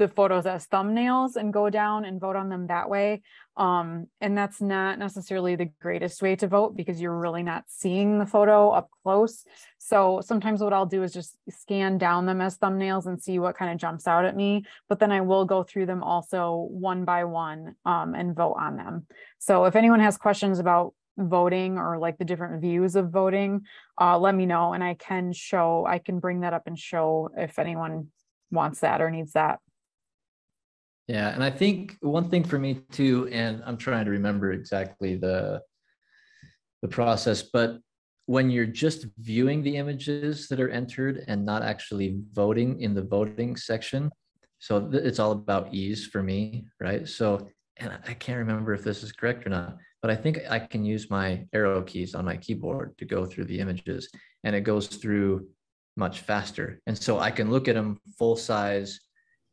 the photos as thumbnails and go down and vote on them that way. Um, and that's not necessarily the greatest way to vote because you're really not seeing the photo up close. So sometimes what i'll do is just scan down them as thumbnails and see what kind of jumps out at me but then i will go through them also one by one um, and vote on them. So if anyone has questions about voting or like the different views of voting, uh, let me know and I can show, I can bring that up and show if anyone wants that or needs that. Yeah, and I think one thing for me too, and I'm trying to remember exactly the the process, but when you're just viewing the images that are entered and not actually voting in the voting section, so it's all about ease for me, right? So, and I can't remember if this is correct or not, but I think I can use my arrow keys on my keyboard to go through the images and it goes through much faster. And so I can look at them full size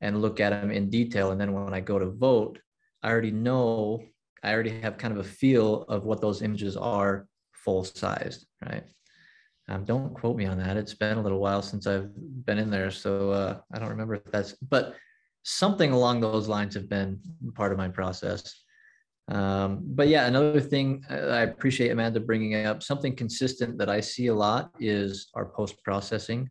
and look at them in detail. And then when I go to vote, I already know, I already have kind of a feel of what those images are full sized, right? Um, don't quote me on that. It's been a little while since I've been in there, so uh, I don't remember if that's. But something along those lines have been part of my process. Um, but yeah, another thing uh, I appreciate Amanda bringing up something consistent that I see a lot is our post processing.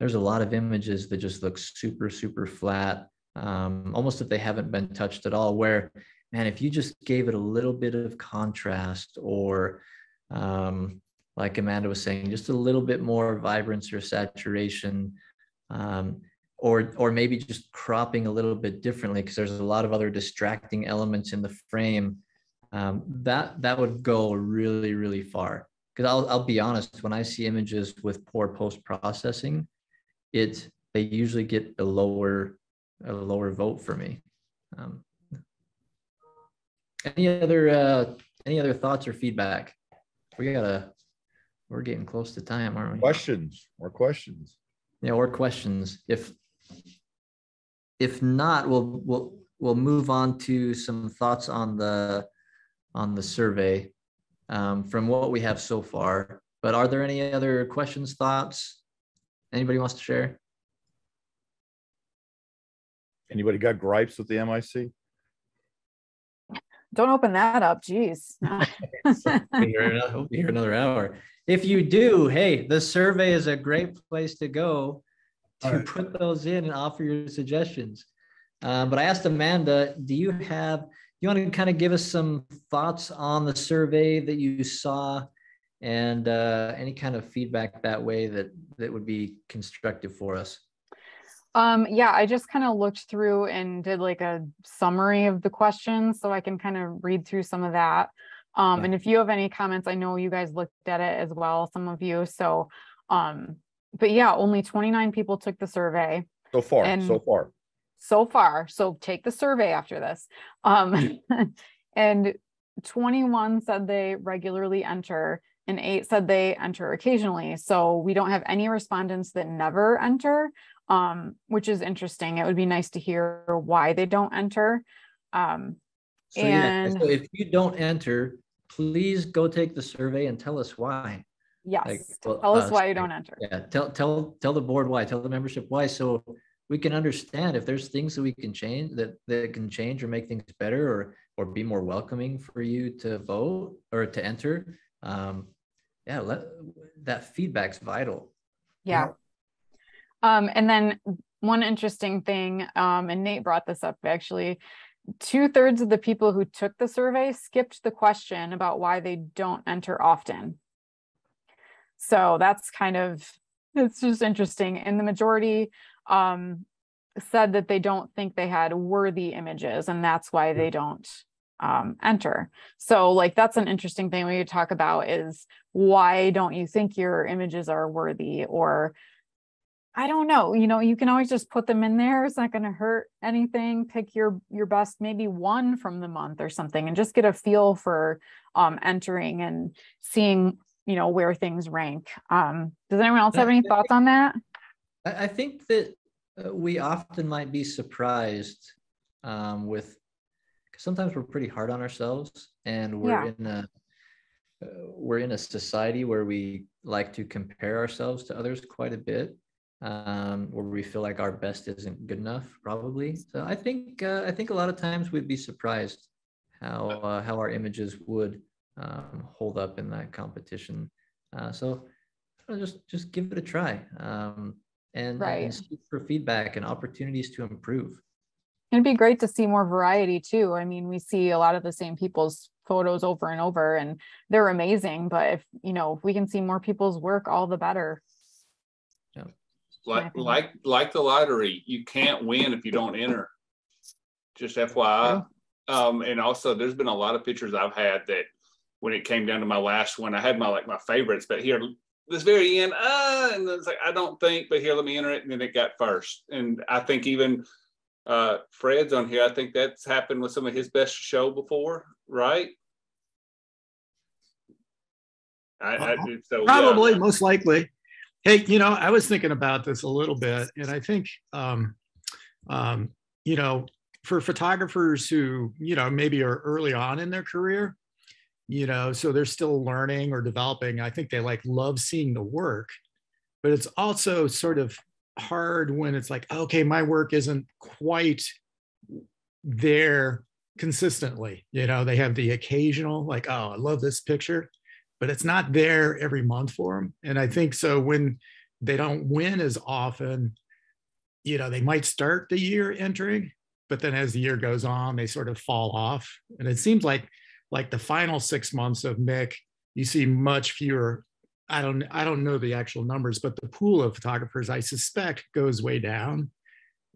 There's a lot of images that just look super, super flat, um, almost if they haven't been touched at all. Where, man, if you just gave it a little bit of contrast or um, like Amanda was saying, just a little bit more vibrance or saturation, um, or or maybe just cropping a little bit differently because there's a lot of other distracting elements in the frame. Um, that that would go really really far. Because I'll I'll be honest, when I see images with poor post processing, it they usually get a lower a lower vote for me. Um, any other uh, any other thoughts or feedback? We gotta we're getting close to time, aren't we? Questions or questions? Yeah, or questions. If if not, we'll we'll we'll move on to some thoughts on the on the survey um, from what we have so far. But are there any other questions, thoughts? Anybody wants to share? Anybody got gripes with the MIC? Don't open that up. Jeez. We'll be here another- here another hour. If you do, hey, the survey is a great place to go to Alright. put those in and offer your suggestions. Uh, but I asked Amanda, do you have, you want to kind of give us some thoughts on the survey that you saw and uh, any kind of feedback that way that that would be constructive for us? Um, yeah, I just kind of looked through and did like a summary of the questions so I can kind of read through some of that. Um, and if you have any comments, I know you guys looked at it as well, some of you. So, um, but yeah, only 29 people took the survey So far, And- so far. so far. So take the survey after this. Um, and 21 said they regularly enter and eight said they enter occasionally. So we don't have any respondents that never enter, um, which is interesting. It would be nice to hear why they don't enter. Um, So, yeah, And- so if you don't enter, please go take the survey and tell us why. Yes, well, tell us uh, why you don't enter. Yeah, tell, tell, tell the board why, tell the membership why, so we can understand if there's things that we can change, that, that can change or make things better or, or be more welcoming for you to vote or to enter. Um, yeah, let, that feedback's vital. Yeah. Um, and then one interesting thing, um, and Nate brought this up actually, two thirds of the people who took the survey skipped the question about why they don't enter often. So that's kind of, it's just interesting. And the majority, um, said that they don't think they had worthy images and that's why they don't um, enter. So like, that's an interesting thing we could talk about is why don't you think your images are worthy or I don't know, you know, you can always just put them in there. It's not going to hurt anything. Pick your your best maybe one from the month or something and just get a feel for um entering and seeing, you know, where things rank. Um does anyone else have any thoughts on that? I, think that uh, we often might be surprised um, with, because sometimes we're pretty hard on ourselves and we're Yeah. in a, uh, we're in a society where we like to compare ourselves to others quite a bit, um, where we feel like our best isn't good enough, probably. So I think uh, I think a lot of times we'd be surprised how uh, how our images would um, hold up in that competition. Uh, so just just give it a try um, and, Right. and seek for feedback and opportunities to improve. It'd be great to see more variety too. I mean, we see a lot of the same people's photos over and over and they're amazing, but if, you know, if we can see more people's work, all the better. my Like like like the lottery, you can't win if you don't enter. Just FYI. Um, and also there's been a lot of pictures I've had that when it came down to my last one. I had my like my favorites, but here this very end, uh, and it's like I don't think, but here let me enter it, and then it got first. And I think even uh, Fred's on here. I think that's happened with some of his best show before, right? I, I Uh-huh. so, Probably, yeah. most likely. Hey, you know, I was thinking about this a little bit, and I think, um, um, you know, for photographers who, you know, maybe are early on in their career, you know, so they're still learning or developing. I think they like love seeing the work, but it's also sort of hard when it's like, okay, my work isn't quite there consistently. You know, they have the occasional, like, oh, I love this picture but it's not there every month for them. And I think so when they don't win as often, you know, they might start the year entering, but then as the year goes on, they sort of fall off. And it seems like like the final six months of Mick, you see much fewer. I don't I don't know the actual numbers, but the pool of photographers I suspect goes way down.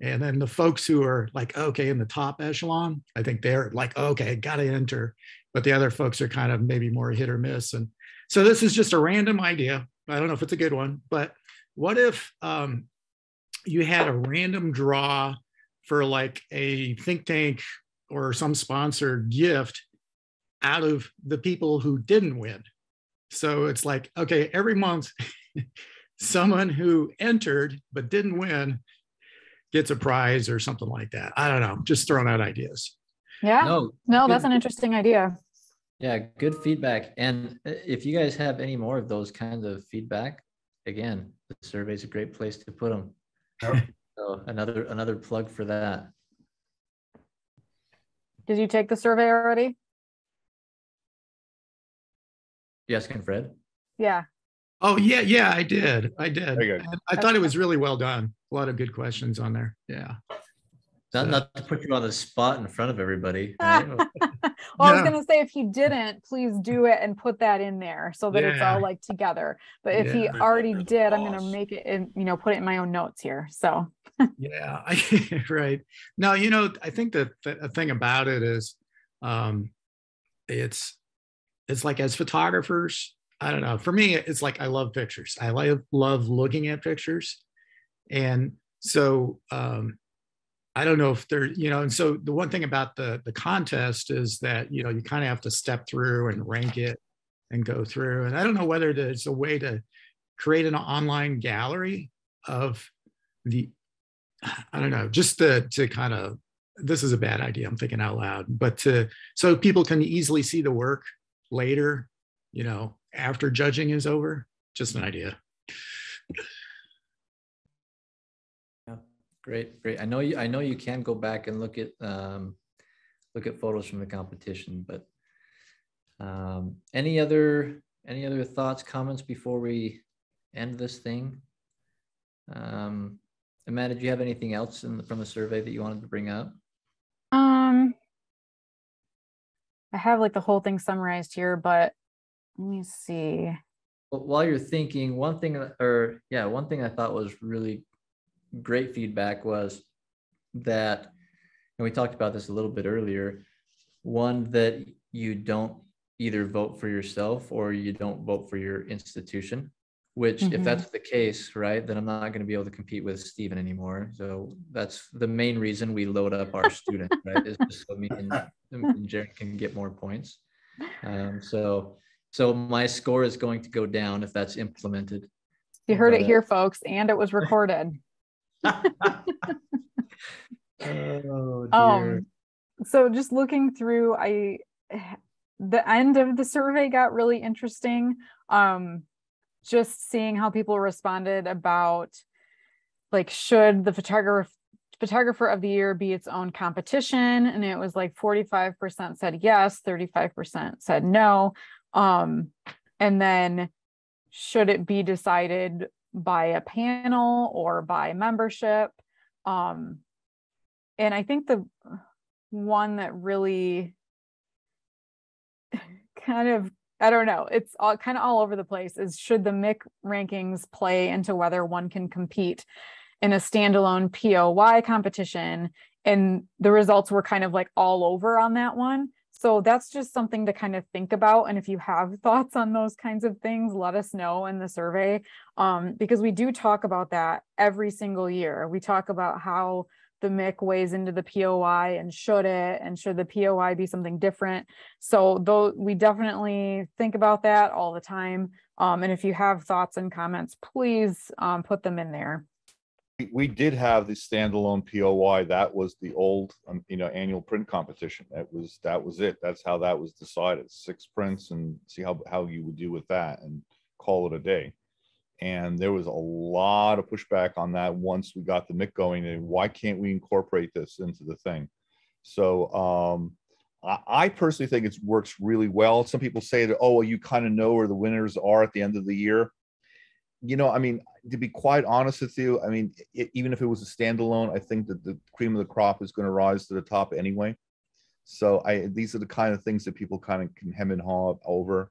And then the folks who are like, okay, in the top echelon, I think they're like, okay, got to enter. But the other folks are kind of maybe more hit or miss. And so this is just a random idea. I don't know if it's a good one, but what if um, you had a random draw for like a think tank or some sponsored gift out of the people who didn't win? So it's like, okay, every month, someone who entered but didn't win gets a prize or something like that. I don't know, just throwing out ideas. Yeah. No, No, that's an interesting idea. Yeah, good feedback. And if you guys have any more of those kinds of feedback, again, the survey is a great place to put them. Yep. So another another plug for that. Did you take the survey already? You asking Fred? Yeah. Oh yeah, yeah, I did. I did. There you. And I thought it was really well done. A lot of good questions on there. Yeah. Not, So- not to put you on the spot in front of everybody. right? Well, I was gonna say if he didn't, please do it and put that in there so that it's all like together. But if he already Under the did, I'm gonna make it and, you know, put it in my own notes here. So Yeah, I, right. No, you know, I think that the the thing about it is, um, it's, it's like as photographers, I don't know. For me, it's like I love pictures. I love love looking at pictures, and so um, I don't know if there, you know. And so the one thing about the the contest is that you know you kind of have to step through and rank it and go through. And I don't know whether there's a way to create an online gallery of the I don't know, just to, to kind of, this is a bad idea. I'm thinking out loud, but to, so people can easily see the work later, you know, after judging is over. Just an idea. Yeah, Great, great. I know you, I know you can go back and look at, um, look at photos from the competition, but um, any other, any other thoughts, comments before we end this thing? Um, Amanda, do you have anything else the- from the survey that you wanted to bring up? um I have like the whole thing summarized here, but let me see. While you're thinking, one thing, uh, or yeah, one thing I thought was really great feedback was that, and we talked about this a little bit earlier, one that you don't either vote for yourself or you don't vote for your institution. Which, if Mhm. that's the case, right, then I'm not going to be able to compete with Steven anymore. So that's the main reason we load up our students, right? Is just so me and, and Jared can get more points. Um, so, so my score is going to go down if that's implemented. You heard it But- here, folks, and it was recorded. Oh, dear. Um, so just looking through, I the end of the survey got really interesting. Um, just seeing how people responded about like should the photographer photographer of the year be its own competition? And it was like 45% said yes 35% said no. Um and then should it be decided by a panel or by membership? Um and i think the one that really kind of I don't know, it's all kind of all over the place is should the MIC rankings play into whether one can compete in a standalone POY competition? And the results were kind of like all over on that one. So that's just something to kind of think about. And if you have thoughts on those kinds of things, let us know in the survey. Um, because we do talk about that every single year. We talk about how the MIC weighs into the POY and should it, and should the POY be something different? So though we definitely think about that all the time. Um, and if you have thoughts and comments, please um, put them in there. We- did have the standalone POY. That was the old, um, you know, annual print competition. That was, that was it. That's how that was decided. Six prints and see how, how you would do with that and call it a day. And there was a lot of pushback on that once we got the MIC going and why can't we incorporate this into the thing? So, um, I, I personally think it works really well. Some people say that, oh, well, you kind of know where the winners are at the end of the year. You know, I mean, to be quite honest with you, I mean, i even if it was a standalone, I think that the cream of the crop is going to rise to the top anyway. So I, these are the kind of things that people kind of can hem and haw over.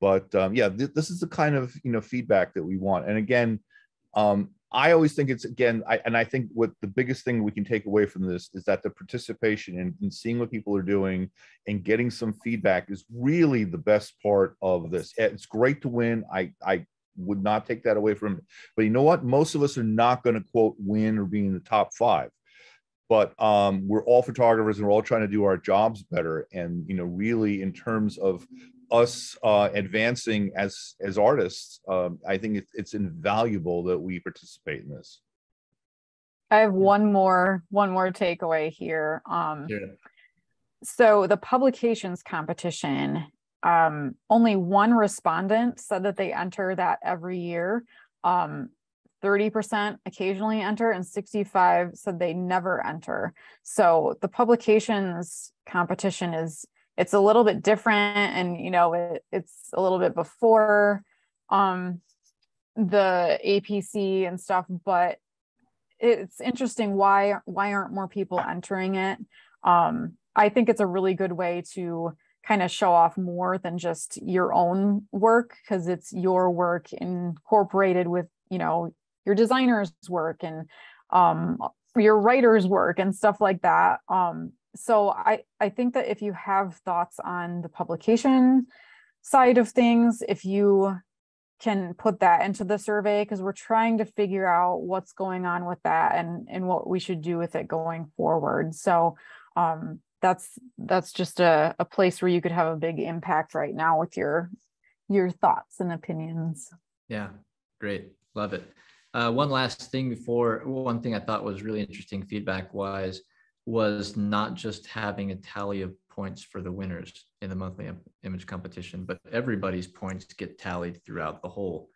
But um, yeah, th- this is the kind of you know feedback that we want. And again, um, I always think it's again, I, and I think what the biggest thing we can take away from this is that the participation and, seeing what people are doing and getting some feedback is really the best part of this. It's great to win. I I would not take that away from it. But you know what? Most of us are not going to quote win or be in the top five. But um, we're all photographers and we're all trying to do our jobs better. And you know, really, in terms of us uh, advancing as as artists, um, I think it's, it's invaluable that we participate in this. I have one more one more takeaway here. Um, Yeah. so the publications competition, um, only one respondent said that they enter that every year. Um, 30% occasionally enter and 65 said they never enter. So the publications competition is it's a little bit different and you know it, it's a little bit before um the APC and stuff, but it's interesting why why aren't more people entering it? Um i think it's a really good way to kind of show off more than just your own work because it's your work incorporated with you know your designer's work and um your writer's work and stuff like that. Um so i i think that if you have thoughts on the publication side of things if you can put that into the survey because we're trying to figure out what's going on with that and and what we should do with it going forward so um that's that's just a, a place where you could have a big impact right now with your your thoughts and opinions Yeah, great. Love it. Uh, one last thing before, one thing I thought was really interesting feedback wise was not just having a tally of points for the winners in the monthly image competition, but everybody's points get tallied throughout the whole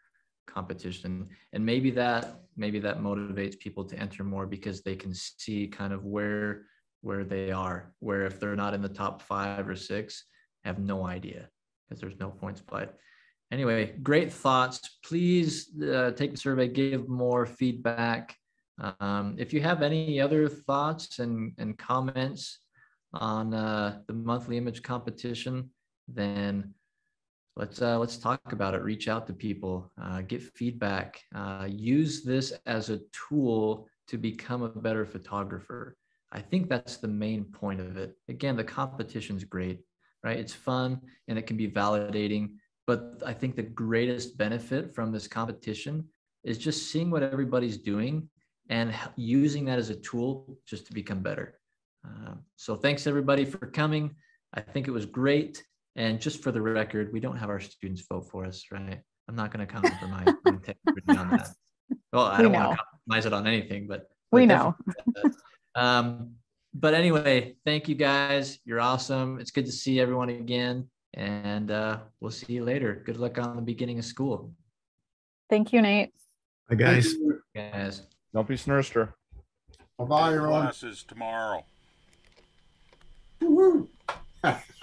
competition. And maybe that, maybe that motivates people to enter more because they can see kind of where, where they are, where if they're not in the top five or six, have no idea because there's no points But anyway, great thoughts. Please uh, take the survey, give more feedback. Um, if you have any other thoughts and, and comments on uh, the monthly image competition, then let's uh, let's talk about it. Reach out to people, uh, get feedback. Uh, use this as a tool to become a better photographer. I think that's the main point of it. Again, the competition's great, right? It's fun and it can be validating but I think the greatest benefit from this competition is just seeing what everybody's doing and using that as a tool just to become better. Uh, so thanks everybody for coming. I think it was great. And just for the record, we don't have our students vote for us, right? I'm not going to compromise my on that. Well, I We don't want to compromise it on anything, but we know um, but anyway, thank you guys. You're awesome. It's good to see everyone again. And uh, we'll see you later. Good luck on the beginning of school, thank you nate Hi, guys. guys. Don't be sinister. Bye bye, everyone. glasses tomorrow. Woo!